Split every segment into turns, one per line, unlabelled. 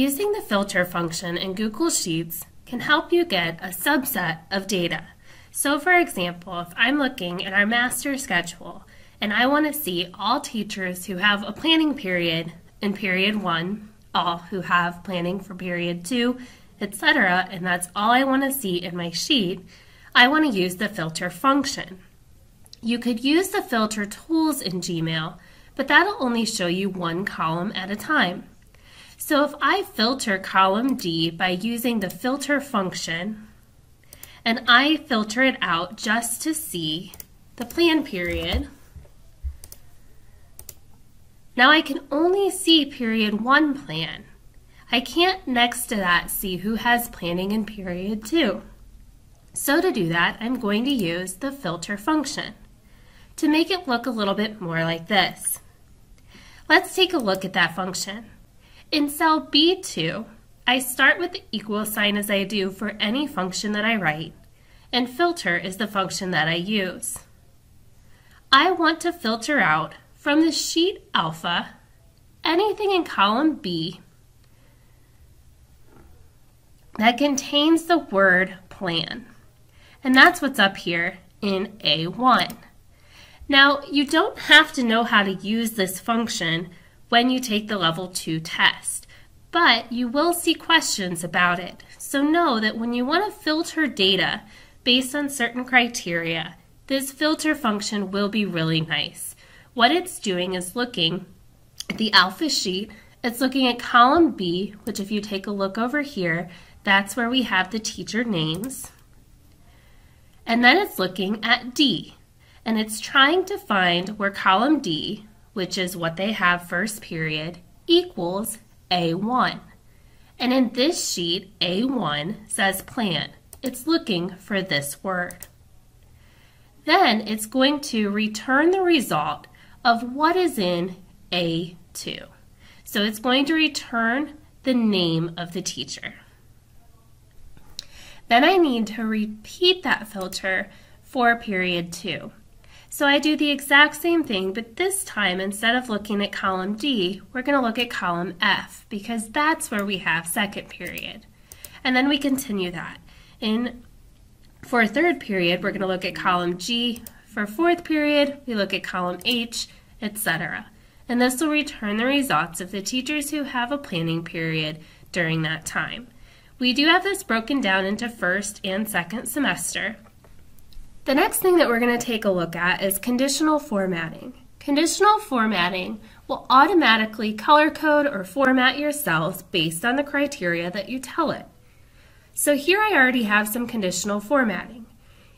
Using the filter function in Google Sheets can help you get a subset of data. So for example, if I'm looking at our master schedule and I want to see all teachers who have a planning period in period one, all who have planning for period two, etc., and that's all I want to see in my sheet, I want to use the filter function. You could use the filter tools in Gmail, but that'll only show you one column at a time. So if I filter column D by using the filter function, and I filter it out just to see the plan period, now I can only see period one plan. I can't next to that see who has planning in period two. So to do that, I'm going to use the filter function to make it look a little bit more like this. Let's take a look at that function. In cell B2, I start with the equal sign as I do for any function that I write, and filter is the function that I use. I want to filter out from the sheet alpha anything in column B that contains the word plan. And that's what's up here in A1. Now, you don't have to know how to use this function when you take the level 2 test, but you will see questions about it. So know that when you want to filter data based on certain criteria, this filter function will be really nice. What it's doing is looking at the alpha sheet, it's looking at column B, which if you take a look over here, that's where we have the teacher names. And then it's looking at D and it's trying to find where column D, which is what they have first period, equals A1. And in this sheet, A1 says plan. It's looking for this word. Then it's going to return the result of what is in A2. So it's going to return the name of the teacher. Then I need to repeat that filter for period 2. So I do the exact same thing, but this time instead of looking at column D, we're going to look at column F because that's where we have second period. And then we continue that. In for third period, we're going to look at column G. For fourth period, we look at column H, etc. And this will return the results of the teachers who have a planning period during that time. We do have this broken down into first and second semester, the next thing that we're going to take a look at is conditional formatting. Conditional formatting will automatically color code or format your cells based on the criteria that you tell it. So here I already have some conditional formatting.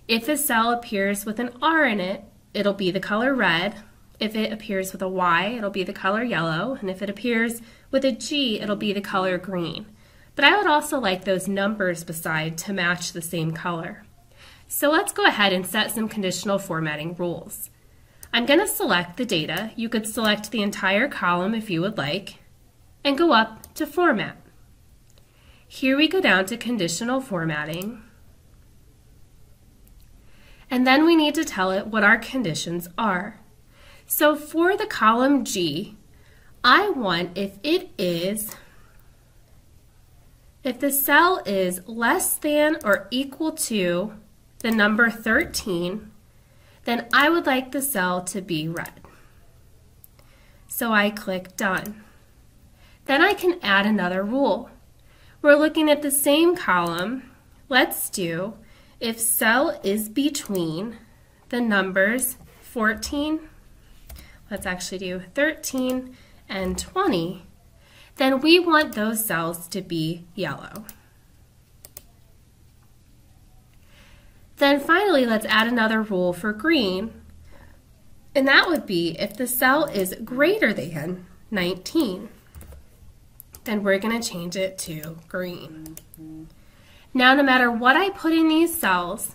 If a cell appears with an R in it, it'll be the color red. If it appears with a Y, it'll be the color yellow. And if it appears with a G, it'll be the color green. But I would also like those numbers beside to match the same color. So let's go ahead and set some conditional formatting rules. I'm going to select the data. You could select the entire column if you would like, and go up to Format. Here we go down to Conditional Formatting, and then we need to tell it what our conditions are. So for the column G, I want if it is, if the cell is less than or equal to the number 13, then I would like the cell to be red. So I click Done. Then I can add another rule. We're looking at the same column. Let's do if cell is between the numbers 14, let's actually do 13 and 20, then we want those cells to be yellow. Then finally, let's add another rule for green, and that would be if the cell is greater than 19, then we're going to change it to green. Now, no matter what I put in these cells,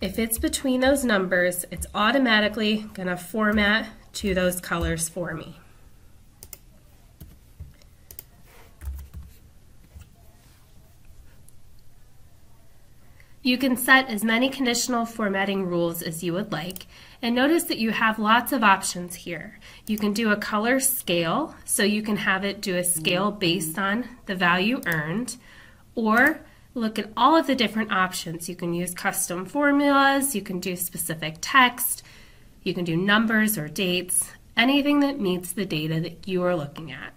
if it's between those numbers, it's automatically going to format to those colors for me. You can set as many conditional formatting rules as you would like, and notice that you have lots of options here. You can do a color scale, so you can have it do a scale based on the value earned, or look at all of the different options. You can use custom formulas, you can do specific text, you can do numbers or dates, anything that meets the data that you are looking at.